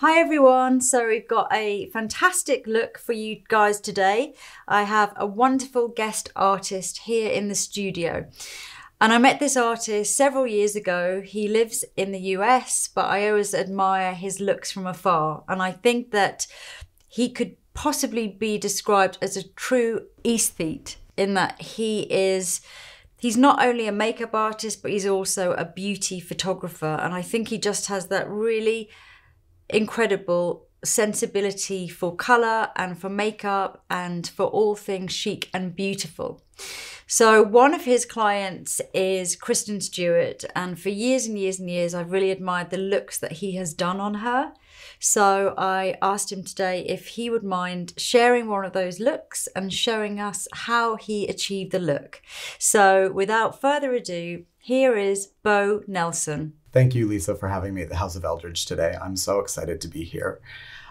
Hi everyone. So we've got a fantastic look for you guys today. I have a wonderful guest artist here in the studio. And I met this artist several years ago. He lives in the US, but I always admire his looks from afar. And I think that he could possibly be described as a true aesthete in that he is he's not only a makeup artist but he's also a beauty photographer and I think he just has that really incredible sensibility for color and for makeup and for all things chic and beautiful. So, one of his clients is Kristen Stewart, and for years and years and years, I've really admired the looks that he has done on her. So, I asked him today if he would mind sharing one of those looks and showing us how he achieved the look. So, without further ado, here is Beau Nelson. Thank you, Lisa, for having me at the House of Eldridge today. I'm so excited to be here.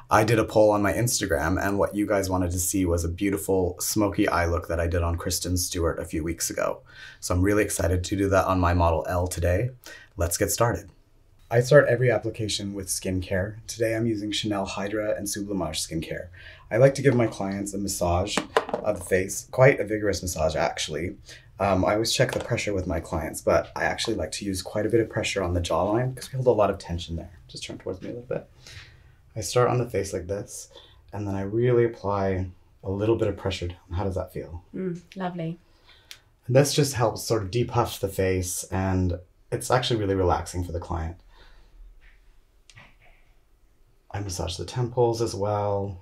I did a poll on my Instagram, and what you guys wanted to see was a beautiful smoky eye look that I did on Kristen Stewart a few weeks ago. So I'm really excited to do that on my Model Elle today. Let's get started. I start every application with skincare. Today I'm using Chanel Hydra and Sublimage skincare. I like to give my clients a massage of the face, quite a vigorous massage actually. Um, I always check the pressure with my clients, but I actually like to use quite a bit of pressure on the jawline because we hold a lot of tension there. Just turn towards me a little bit. I start on the face like this, and then I really apply a little bit of pressure down. How does that feel? Mm, lovely. And this just helps sort of depuff the face, and it's actually really relaxing for the client. I massage the temples as well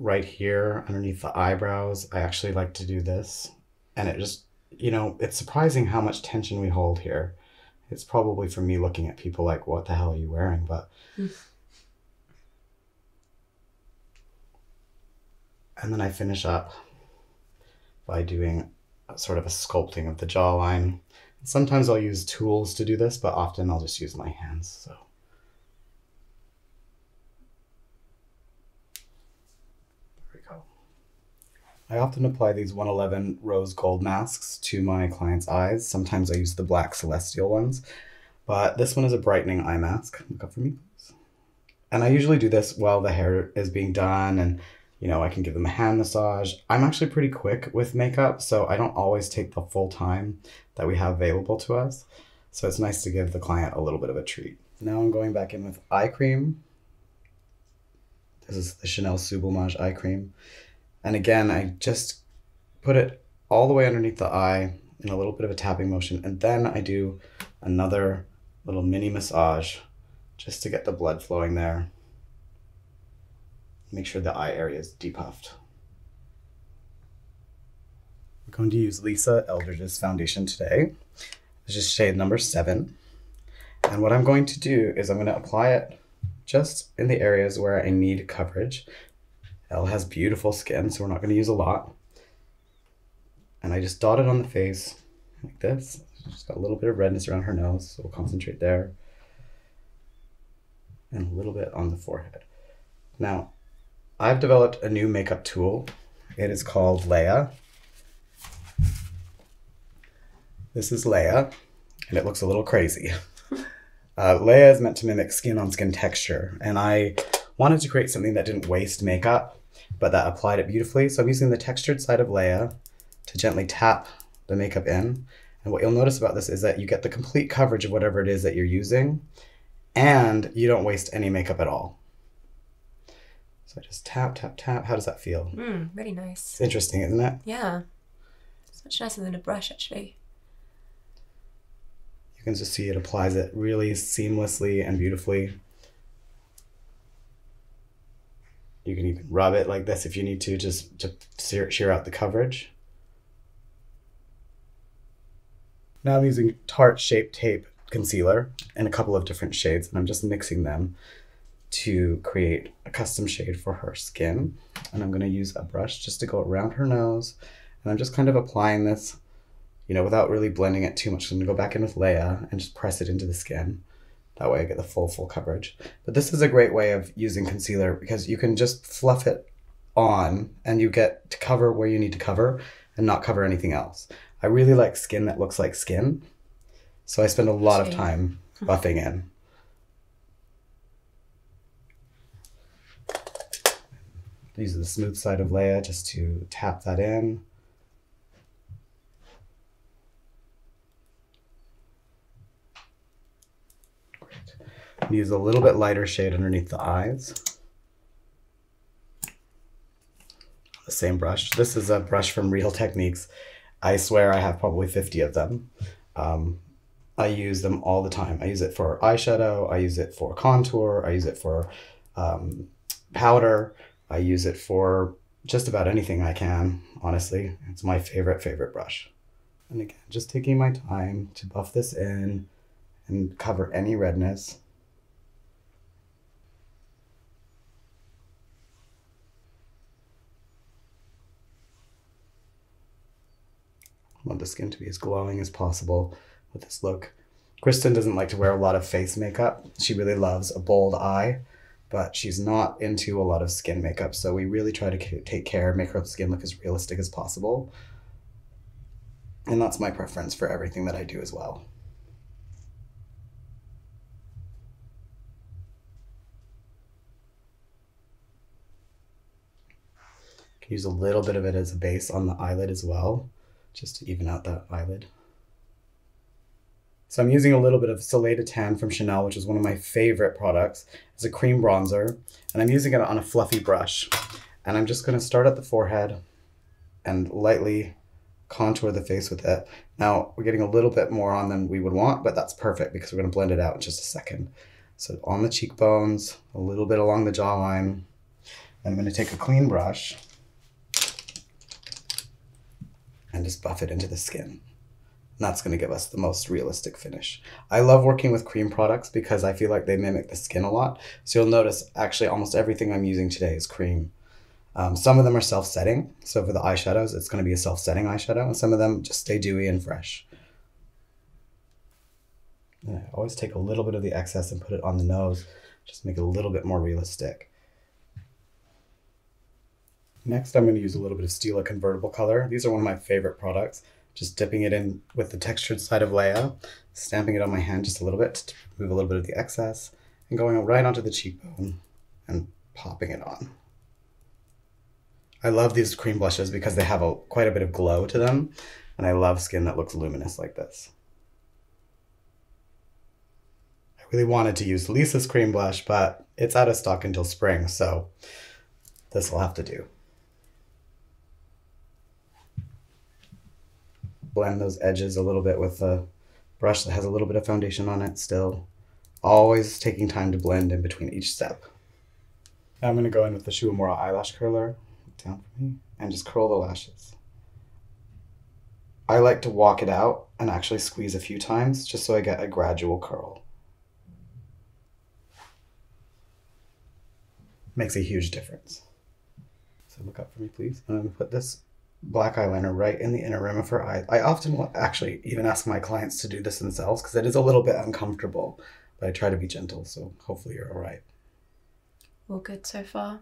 right here underneath the eyebrows, I actually like to do this. And it just, you know, it's surprising how much tension we hold here. It's probably for me looking at people like, what the hell are you wearing? But. and then I finish up by doing sort of a sculpting of the jawline. Sometimes I'll use tools to do this, but often I'll just use my hands. So. I often apply these 111 rose gold masks to my clients' eyes. Sometimes I use the black celestial ones, but this one is a brightening eye mask. Look up for me, please. And I usually do this while the hair is being done and you know, I can give them a hand massage. I'm actually pretty quick with makeup, so I don't always take the full time that we have available to us. So it's nice to give the client a little bit of a treat. Now I'm going back in with eye cream. This is the Chanel Sublimage eye cream. And again, I just put it all the way underneath the eye in a little bit of a tapping motion. And then I do another little mini massage just to get the blood flowing there. Make sure the eye area is depuffed. We're going to use Lisa Eldridge's foundation today. This is shade number seven. And what I'm going to do is I'm going to apply it just in the areas where I need coverage. Elle has beautiful skin, so we're not going to use a lot. And I just dot it on the face like this. She's got a little bit of redness around her nose, so we'll concentrate there. And a little bit on the forehead. Now, I've developed a new makeup tool. It is called Leia. This is Leia, and it looks a little crazy. Uh, Leia is meant to mimic skin on skin texture, and I wanted to create something that didn't waste makeup but that applied it beautifully. So I'm using the textured side of Leia to gently tap the makeup in. And what you'll notice about this is that you get the complete coverage of whatever it is that you're using and you don't waste any makeup at all. So I just tap, tap, tap. How does that feel? Mm, really nice. It's interesting, isn't it? Yeah. It's much nicer than a brush, actually. You can just see it applies it really seamlessly and beautifully. You can even rub it like this if you need to, just to shear, out the coverage. Now I'm using Tarte Shape Tape Concealer in a couple of different shades, and I'm just mixing them to create a custom shade for her skin. And I'm going to use a brush just to go around her nose. And I'm just kind of applying this, you know, without really blending it too much. I'm going to go back in with Leia and just press it into the skin. That way I get the full, full coverage. But this is a great way of using concealer because you can just fluff it on and you get to cover where you need to cover and not cover anything else. I really like skin that looks like skin. So I spend a lot of time buffing in. Use the smooth side of Leia just to tap that in. Use a little bit lighter shade underneath the eyes. The same brush. This is a brush from Real Techniques. I swear I have probably 50 of them. Um, I use them all the time. I use it for eyeshadow, I use it for contour, I use it for um, powder, I use it for just about anything I can, honestly. It's my favorite, favorite brush. And again, just taking my time to buff this in and cover any redness. I want the skin to be as glowing as possible with this look. Kristen doesn't like to wear a lot of face makeup. She really loves a bold eye, but she's not into a lot of skin makeup. So we really try to take care, make her skin look as realistic as possible. And that's my preference for everything that I do as well. Use a little bit of it as a base on the eyelid as well, just to even out that eyelid. So I'm using a little bit of Soleil de Tan from Chanel, which is one of my favorite products. It's a cream bronzer, and I'm using it on a fluffy brush. And I'm just gonna start at the forehead and lightly contour the face with it. Now, we're getting a little bit more on than we would want, but that's perfect because we're gonna blend it out in just a second. So on the cheekbones, a little bit along the jawline. I'm gonna take a clean brush and just buff it into the skin. And that's going to give us the most realistic finish. I love working with cream products because I feel like they mimic the skin a lot. So you'll notice actually almost everything I'm using today is cream. Um, some of them are self-setting. So for the eyeshadows, it's going to be a self-setting eyeshadow. And some of them just stay dewy and fresh. And I always take a little bit of the excess and put it on the nose. Just make it a little bit more realistic. Next, I'm going to use a little bit of Stila Convertible Color. These are one of my favorite products just dipping it in with the textured side of Leia, stamping it on my hand just a little bit to remove a little bit of the excess, and going right onto the cheekbone and popping it on. I love these cream blushes because they have a, quite a bit of glow to them, and I love skin that looks luminous like this. I really wanted to use Lisa's cream blush, but it's out of stock until spring, so this will have to do. Blend those edges a little bit with a brush that has a little bit of foundation on it still. Always taking time to blend in between each step. Now I'm going to go in with the Shu Uemura eyelash curler down for me and just curl the lashes. I like to walk it out and actually squeeze a few times just so I get a gradual curl. Makes a huge difference. So look up for me, please. And I'm going to put this black eyeliner right in the inner rim of her eye. I often will actually even ask my clients to do this themselves because it is a little bit uncomfortable, but I try to be gentle, so hopefully you're all right. All good so far.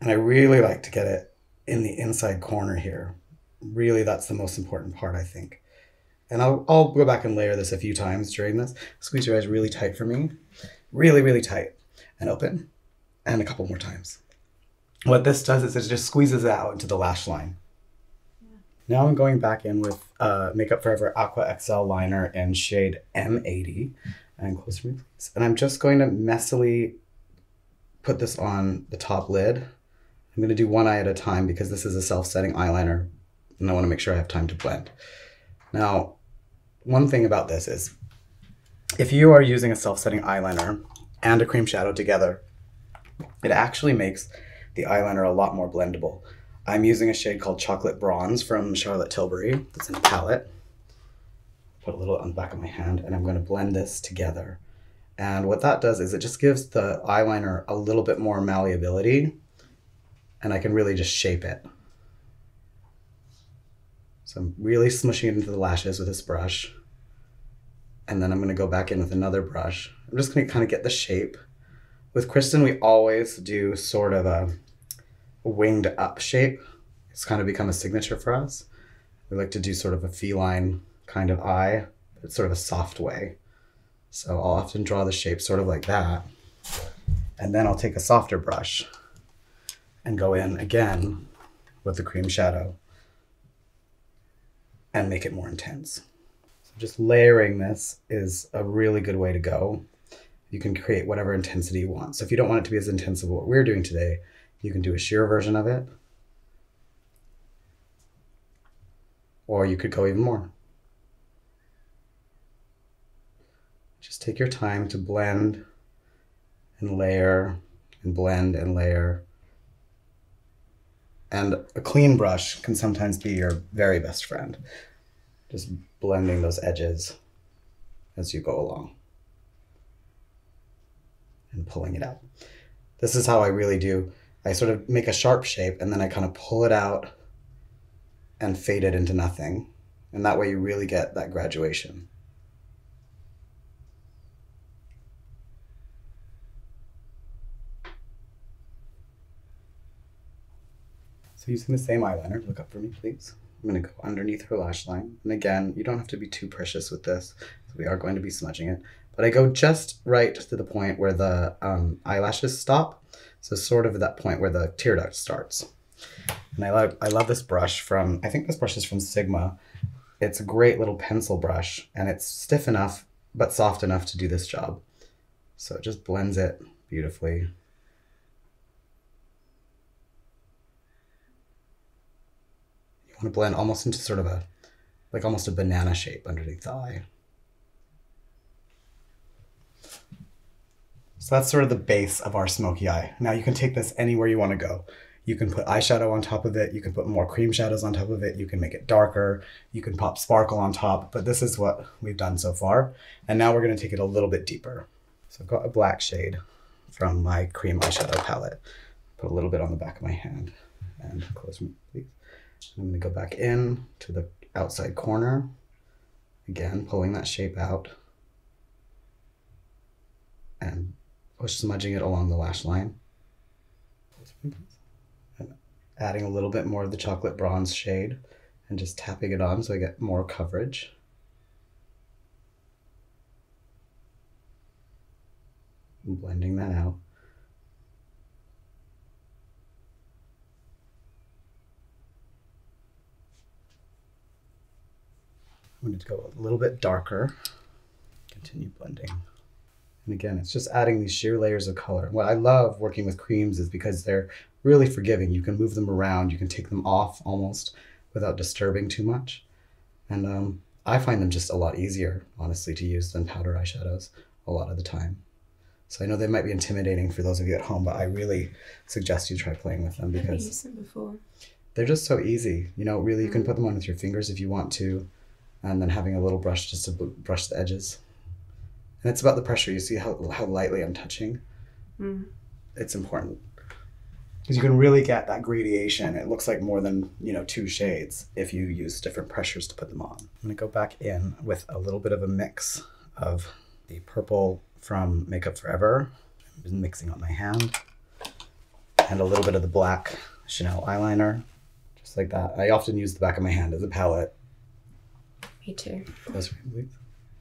And I really like to get it in the inside corner here. Really, that's the most important part, I think. And I'll, I'll go back and layer this a few times during this. Squeeze your eyes really tight for me. Really, really tight. And open. And a couple more times. What this does is it just squeezes it out into the lash line. Yeah. Now I'm going back in with uh, Makeup Forever Aqua XL liner in shade M80. And close for me, please. And I'm just going to messily put this on the top lid. I'm going to do one eye at a time because this is a self-setting eyeliner and I want to make sure I have time to blend. Now, one thing about this is if you are using a self-setting eyeliner and a cream shadow together, it actually makes the eyeliner a lot more blendable. I'm using a shade called Chocolate Bronze from Charlotte Tilbury. that's in a palette. Put a little on the back of my hand and I'm going to blend this together. And what that does is it just gives the eyeliner a little bit more malleability and I can really just shape it. So I'm really smushing it into the lashes with this brush. And then I'm going to go back in with another brush. I'm just going to kind of get the shape with Kristen, we always do sort of a winged up shape. It's kind of become a signature for us. We like to do sort of a feline kind of eye, but sort of a soft way. So I'll often draw the shape sort of like that. And then I'll take a softer brush and go in again with the cream shadow and make it more intense. So just layering this is a really good way to go. You can create whatever intensity you want. So if you don't want it to be as intense as what we're doing today, you can do a sheer version of it. Or you could go even more. Just take your time to blend and layer and blend and layer. And a clean brush can sometimes be your very best friend. Just blending those edges as you go along and pulling it out. This is how I really do. I sort of make a sharp shape and then I kind of pull it out and fade it into nothing. And that way you really get that graduation. So using the same eyeliner, look up for me, please. I'm going to go underneath her lash line. And again, you don't have to be too precious with this. We are going to be smudging it. But I go just right to the point where the um, eyelashes stop. So sort of at that point where the tear duct starts. And I love, I love this brush from, I think this brush is from Sigma. It's a great little pencil brush and it's stiff enough, but soft enough to do this job. So it just blends it beautifully. You want to blend almost into sort of a, like almost a banana shape underneath the eye. So that's sort of the base of our smoky eye. Now you can take this anywhere you want to go. You can put eyeshadow on top of it. You can put more cream shadows on top of it. You can make it darker. You can pop sparkle on top. But this is what we've done so far. And now we're going to take it a little bit deeper. So I've got a black shade from my cream eyeshadow palette. Put a little bit on the back of my hand. And close me, please. I'm going to go back in to the outside corner. Again, pulling that shape out. And push smudging it along the lash line. And adding a little bit more of the chocolate bronze shade and just tapping it on so I get more coverage. And blending that out. I'm going to go a little bit darker. Continue blending. And again, it's just adding these sheer layers of color. What I love working with creams is because they're really forgiving. You can move them around, you can take them off almost without disturbing too much. And um, I find them just a lot easier, honestly, to use than powder eyeshadows a lot of the time. So I know they might be intimidating for those of you at home, but I really suggest you try playing with them because I've used them before. they're just so easy. You know, really, you can put them on with your fingers if you want to and then having a little brush just to brush the edges. And it's about the pressure. You see how, how lightly I'm touching? Mm. It's important. Because you can really get that gradation. It looks like more than, you know, two shades if you use different pressures to put them on. I'm going to go back in with a little bit of a mix of the purple from Makeup Forever. I'm mixing on my hand. And a little bit of the black Chanel eyeliner. Just like that. I often use the back of my hand as a palette me too. Close please.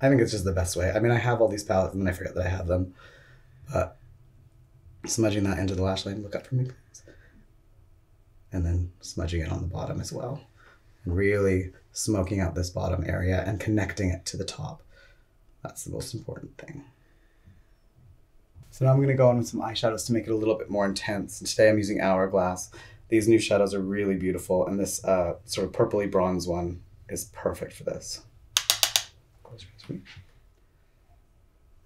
I think it's just the best way. I mean, I have all these palettes and then I forget that I have them. But smudging that into the lash line, look up for me, please. And then smudging it on the bottom as well. And really smoking out this bottom area and connecting it to the top. That's the most important thing. So now I'm going to go on with some eyeshadows to make it a little bit more intense. And today I'm using Hourglass. These new shadows are really beautiful. And this uh, sort of purpley bronze one is perfect for this.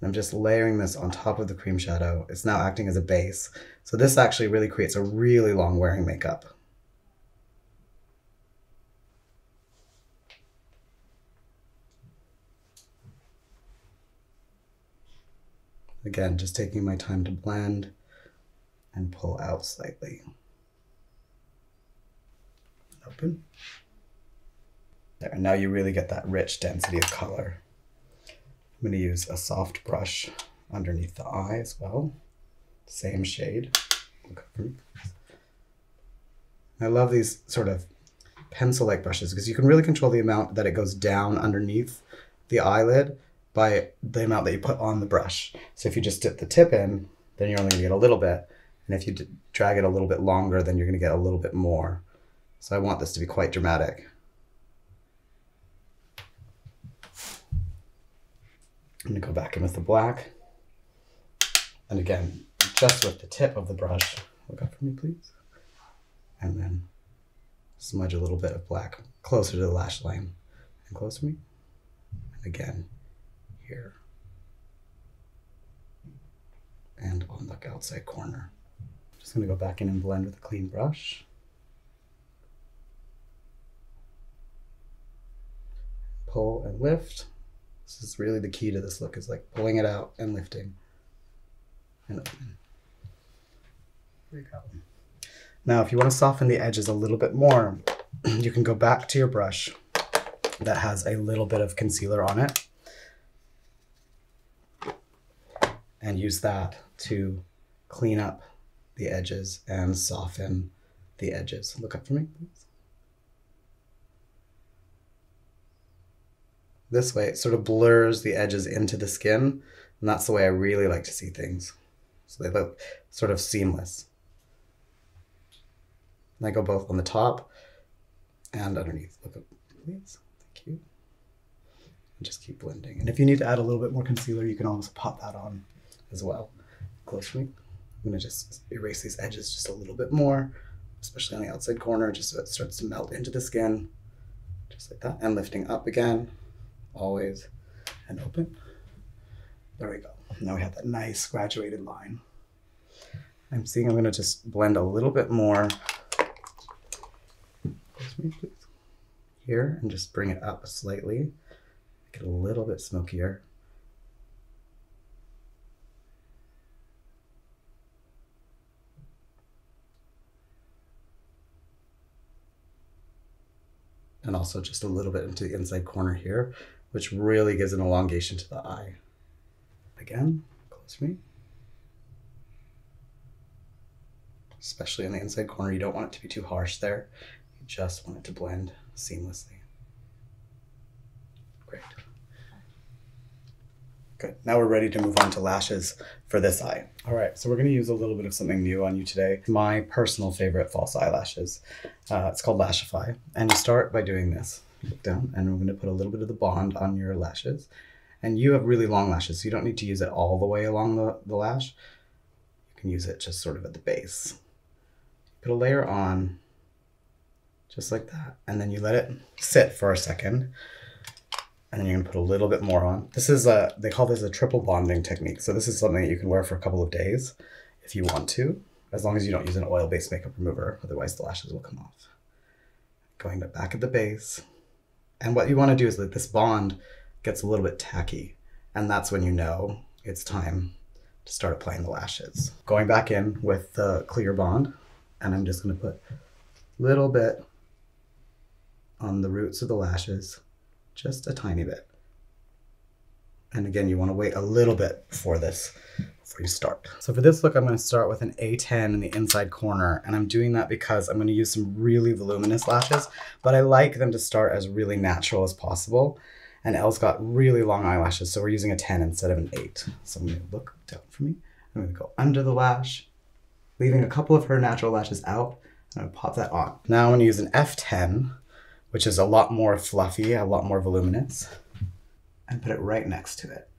I'm just layering this on top of the cream shadow. It's now acting as a base. So this actually really creates a really long wearing makeup. Again, just taking my time to blend and pull out slightly. Open. There, and now you really get that rich density of color. I'm going to use a soft brush underneath the eye as well. Same shade. I love these sort of pencil-like brushes because you can really control the amount that it goes down underneath the eyelid by the amount that you put on the brush. So if you just dip the tip in then you're only going to get a little bit. And if you drag it a little bit longer, then you're going to get a little bit more. So I want this to be quite dramatic. I'm to go back in with the black. And again, just with the tip of the brush, look up for me, please. And then smudge a little bit of black closer to the lash line and close to me. And again, here. And on the outside corner. Just gonna go back in and blend with a clean brush. Pull and lift. This is really the key to this look is like pulling it out and lifting. And. There you go. Now, if you want to soften the edges a little bit more, you can go back to your brush that has a little bit of concealer on it and use that to clean up the edges and soften the edges. Look up for me, please. This way, it sort of blurs the edges into the skin, and that's the way I really like to see things. So they look sort of seamless. And I go both on the top and underneath. Look up, please. Thank you. And just keep blending. And if you need to add a little bit more concealer, you can always pop that on as well. Close to me. I'm gonna just erase these edges just a little bit more, especially on the outside corner, just so it starts to melt into the skin. Just like that. And lifting up again, always, and open. There we go. Now we have that nice graduated line. I'm seeing I'm gonna just blend a little bit more. Here, and just bring it up slightly. Make it a little bit smokier. And also just a little bit into the inside corner here, which really gives an elongation to the eye. Again, close me. Especially on the inside corner, you don't want it to be too harsh there. You just want it to blend seamlessly. Great. Good. Now we're ready to move on to lashes for this eye. All right, so we're going to use a little bit of something new on you today. My personal favorite false eyelashes. Uh, it's called Lashify. And you start by doing this. Down, and we're going to put a little bit of the bond on your lashes. And you have really long lashes, so you don't need to use it all the way along the, the lash. You can use it just sort of at the base. Put a layer on, just like that. And then you let it sit for a second. And then you're gonna put a little bit more on. This is a, they call this a triple bonding technique. So this is something that you can wear for a couple of days if you want to, as long as you don't use an oil-based makeup remover, otherwise the lashes will come off. Going back at the base. And what you wanna do is that this bond gets a little bit tacky. And that's when you know it's time to start applying the lashes. Going back in with the clear bond, and I'm just gonna put a little bit on the roots of the lashes, just a tiny bit. And again, you wanna wait a little bit before this, start. So for this look, I'm gonna start with an A10 in the inside corner, and I'm doing that because I'm gonna use some really voluminous lashes, but I like them to start as really natural as possible. And Elle's got really long eyelashes, so we're using a 10 instead of an 8. So I'm gonna look down for me. I'm gonna go under the lash, leaving a couple of her natural lashes out. And I'm gonna pop that on. Now I'm gonna use an F10, which is a lot more fluffy, a lot more voluminous, and put it right next to it.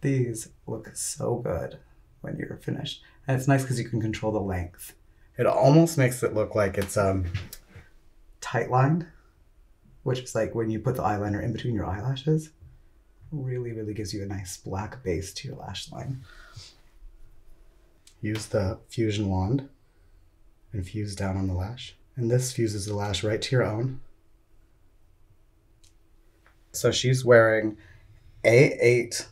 These look so good when you're finished. And it's nice because you can control the length. It almost makes it look like it's um, tight lined, which is like when you put the eyeliner in between your eyelashes. Really, really gives you a nice black base to your lash line use the fusion wand and fuse down on the lash. And this fuses the lash right to your own. So she's wearing A8,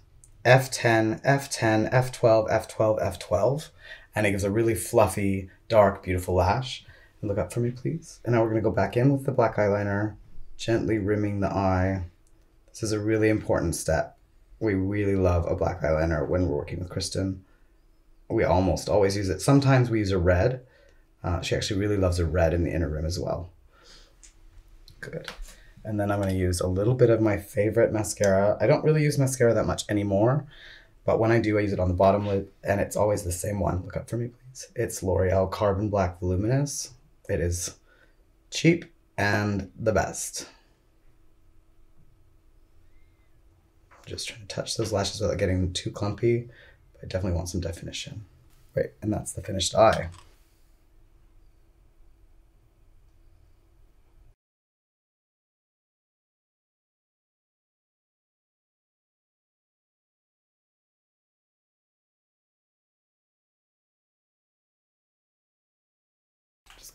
F10, F10, F12, F12, F12. And it gives a really fluffy, dark, beautiful lash. Look up for me, please. And now we're going to go back in with the black eyeliner, gently rimming the eye. This is a really important step. We really love a black eyeliner when we're working with Kristen we almost always use it. Sometimes we use a red. Uh, she actually really loves a red in the inner rim as well. Good. And then I'm going to use a little bit of my favorite mascara. I don't really use mascara that much anymore, But when I do, I use it on the bottom lid, and it's always the same one. Look up for me, please. It's L'Oreal Carbon Black Voluminous. It is cheap and the best. Just trying to touch those lashes without getting too clumpy. I definitely want some definition. Right, and that's the finished eye.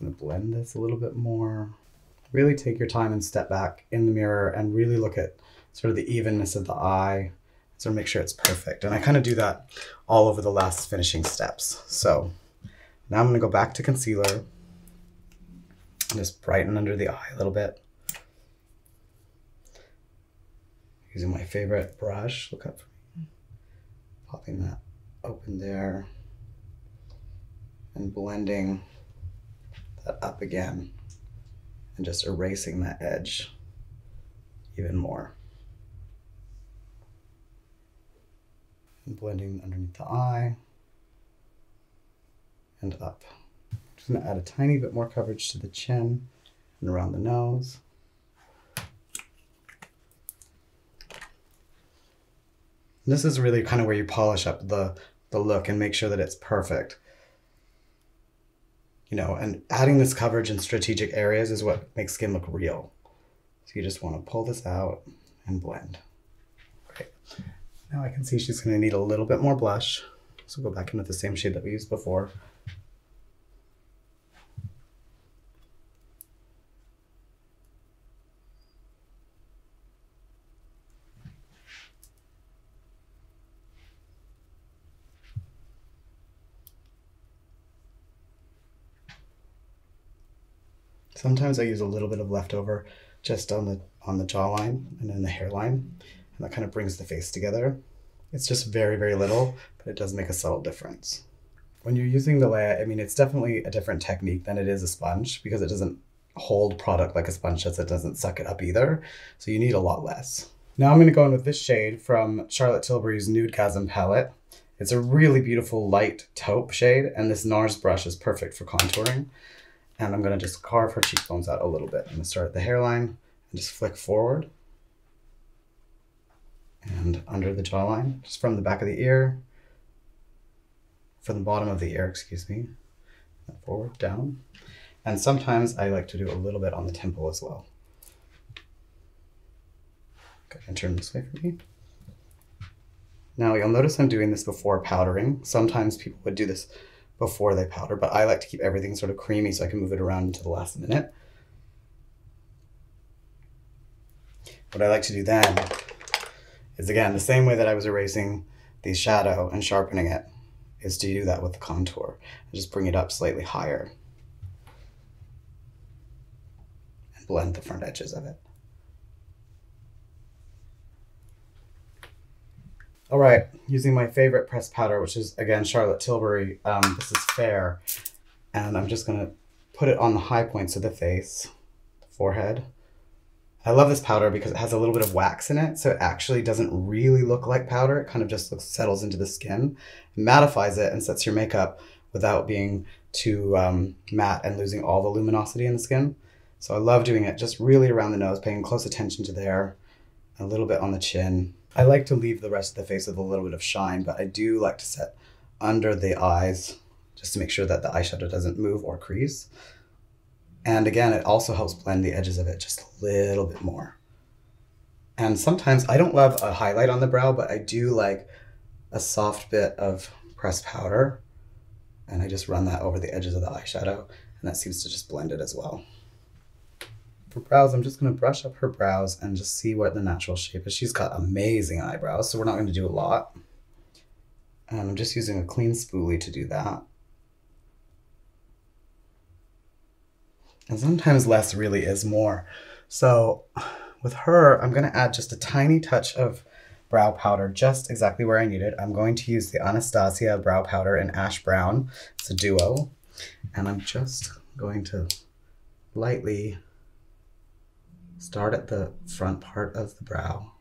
Just gonna blend this a little bit more. Really take your time and step back in the mirror and really look at sort of the evenness of the eye. So sort of make sure it's perfect. And I kind of do that all over the last finishing steps. So now I'm gonna go back to concealer and just brighten under the eye a little bit. Using my favorite brush, look up for me. Popping that open there and blending up again and just erasing that edge even more. And blending underneath the eye and up. just gonna add a tiny bit more coverage to the chin and around the nose. This is really kind of where you polish up the, the look and make sure that it's perfect you know, and adding this coverage in strategic areas is what makes skin look real. So you just want to pull this out and blend. Great. Now I can see she's going to need a little bit more blush. So go back into the same shade that we used before. Sometimes I use a little bit of leftover just on the on the jawline and then the hairline, and that kind of brings the face together. It's just very very little, but it does make a subtle difference. When you're using the Leia, I mean, it's definitely a different technique than it is a sponge because it doesn't hold product like a sponge does. It doesn't suck it up either, so you need a lot less. Now I'm going to go in with this shade from Charlotte Tilbury's Nudegasm palette. It's a really beautiful light taupe shade, and this NARS brush is perfect for contouring. And I'm gonna just carve her cheekbones out a little bit. I'm gonna start at the hairline and just flick forward. And under the jawline, just from the back of the ear, from the bottom of the ear, excuse me, forward, down. And sometimes I like to do a little bit on the temple as well. Go and turn this way for me. Now you'll notice I'm doing this before powdering. Sometimes people would do this before they powder, but I like to keep everything sort of creamy so I can move it around until the last minute. What I like to do then is again, the same way that I was erasing the shadow and sharpening it, is to do that with the contour. And just bring it up slightly higher. And blend the front edges of it. All right, using my favorite pressed powder, which is again Charlotte Tilbury. Um, this is Fair, and I'm just gonna put it on the high points of the face, the forehead. I love this powder because it has a little bit of wax in it, so it actually doesn't really look like powder. It kind of just looks settles into the skin, mattifies it, and sets your makeup without being too um, matte and losing all the luminosity in the skin. So I love doing it just really around the nose, paying close attention to there, a little bit on the chin, I like to leave the rest of the face with a little bit of shine, but I do like to set under the eyes just to make sure that the eyeshadow doesn't move or crease. And again, it also helps blend the edges of it just a little bit more. And sometimes I don't love a highlight on the brow, but I do like a soft bit of pressed powder. And I just run that over the edges of the eyeshadow, and that seems to just blend it as well. Brows, I'm just going to brush up her brows and just see what the natural shape is. She's got amazing eyebrows, so we're not going to do a lot. And I'm just using a clean spoolie to do that. And sometimes less really is more. So with her, I'm going to add just a tiny touch of brow powder just exactly where I need it. I'm going to use the Anastasia brow powder in Ash Brown. It's a duo. And I'm just going to lightly Start at the front part of the brow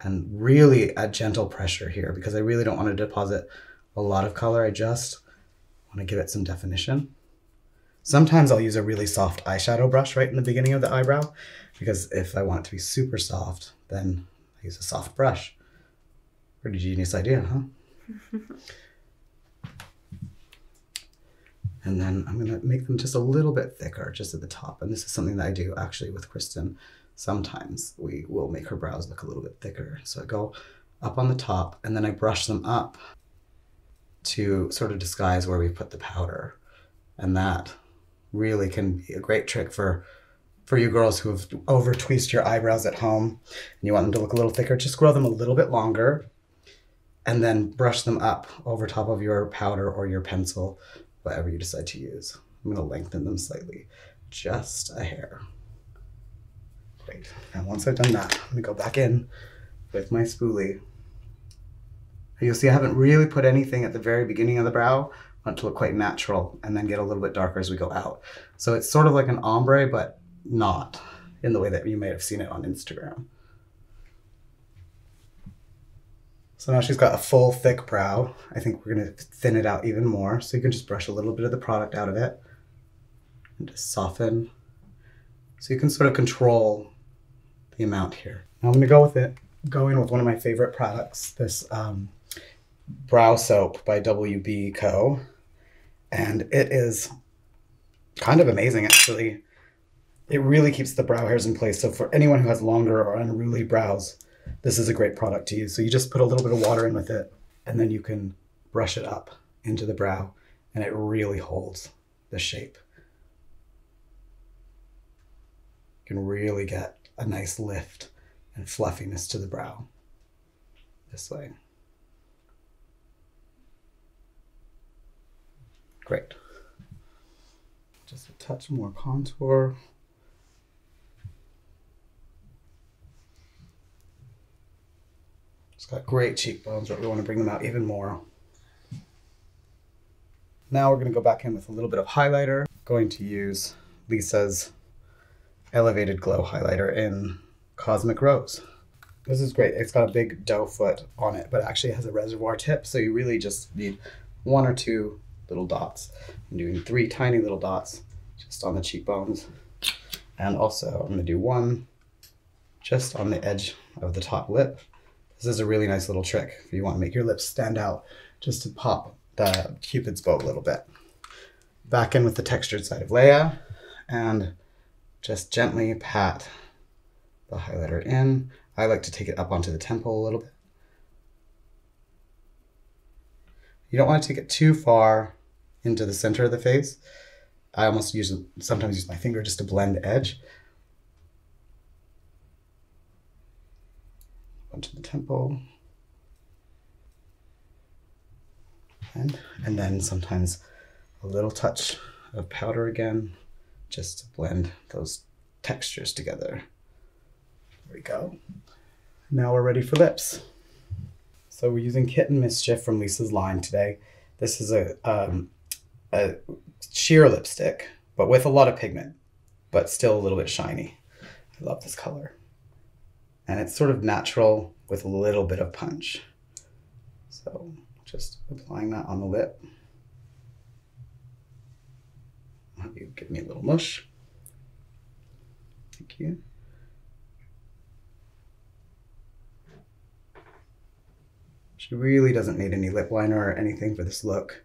and really a gentle pressure here because I really don't want to deposit a lot of color. I just want to give it some definition. Sometimes I'll use a really soft eyeshadow brush right in the beginning of the eyebrow because if I want it to be super soft, then I use a soft brush. Pretty genius idea, huh? and then I'm gonna make them just a little bit thicker just at the top. And this is something that I do actually with Kristen. Sometimes we will make her brows look a little bit thicker. So I go up on the top and then I brush them up to sort of disguise where we put the powder. And that really can be a great trick for for you girls who have over tweezed your eyebrows at home and you want them to look a little thicker, just grow them a little bit longer and then brush them up over top of your powder or your pencil, whatever you decide to use. I'm gonna lengthen them slightly, just a hair. Great. And once I've done that, I'm gonna go back in with my spoolie. You'll see I haven't really put anything at the very beginning of the brow. I want it to look quite natural and then get a little bit darker as we go out. So it's sort of like an ombre, but not in the way that you may have seen it on Instagram. So now she's got a full thick brow. I think we're gonna thin it out even more. So you can just brush a little bit of the product out of it and just soften. So you can sort of control the amount here. Now I'm gonna go with it, go in with one of my favorite products, this um, brow soap by WB Co. And it is kind of amazing actually it really keeps the brow hairs in place. So for anyone who has longer or unruly brows, this is a great product to use. So you just put a little bit of water in with it and then you can brush it up into the brow and it really holds the shape. You can really get a nice lift and fluffiness to the brow this way. Great. Just a touch more contour. It's got great cheekbones, but we want to bring them out even more. Now we're going to go back in with a little bit of highlighter. Going to use Lisa's Elevated Glow highlighter in Cosmic Rose. This is great. It's got a big doe foot on it, but actually it has a reservoir tip, so you really just need one or two little dots. I'm doing three tiny little dots just on the cheekbones. And also I'm going to do one just on the edge of the top lip this is a really nice little trick if you want to make your lips stand out, just to pop the cupid's bow a little bit. Back in with the textured side of Leia and just gently pat the highlighter in. I like to take it up onto the temple a little bit. You don't want to take it too far into the center of the face. I almost use sometimes use my finger just to blend the edge. Onto the temple. And, and then sometimes a little touch of powder again, just to blend those textures together. There we go. Now we're ready for lips. So we're using Kitten Mischief from Lisa's line today. This is a, um, a sheer lipstick, but with a lot of pigment, but still a little bit shiny. I love this color and it's sort of natural with a little bit of punch. So just applying that on the lip. I'll have you give me a little mush. Thank you. She really doesn't need any lip liner or anything for this look.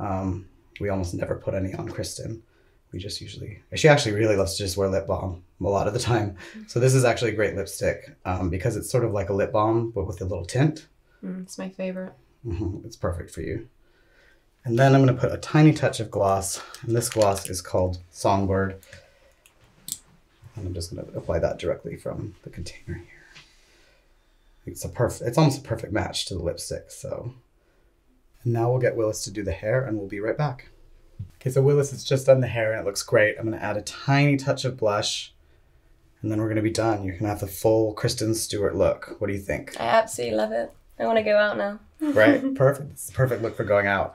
Um, we almost never put any on Kristen we just usually she actually really loves to just wear lip balm a lot of the time. So this is actually a great lipstick um, because it's sort of like a lip balm but with a little tint. Mm, it's my favorite. Mm-hmm. it's perfect for you. And then i'm going to put a tiny touch of gloss and this gloss is called songbird and i'm just going to apply that directly from the container here. It's a perfect it's almost a perfect match to the lipstick so. And now we'll get willis to do the hair and we'll be right back Okay, so Willis has just done the hair and it looks great. I'm gonna add a tiny touch of blush and then we're gonna be done. You're gonna have the full Kristen Stewart look. What do you think? I absolutely love it. I wanna go out now. right, perfect. It's the perfect look for going out.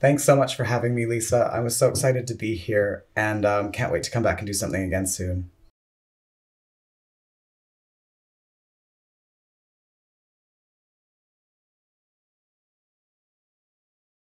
Thanks so much for having me, Lisa. I was so excited to be here and um, can't wait to come back and do something again soon.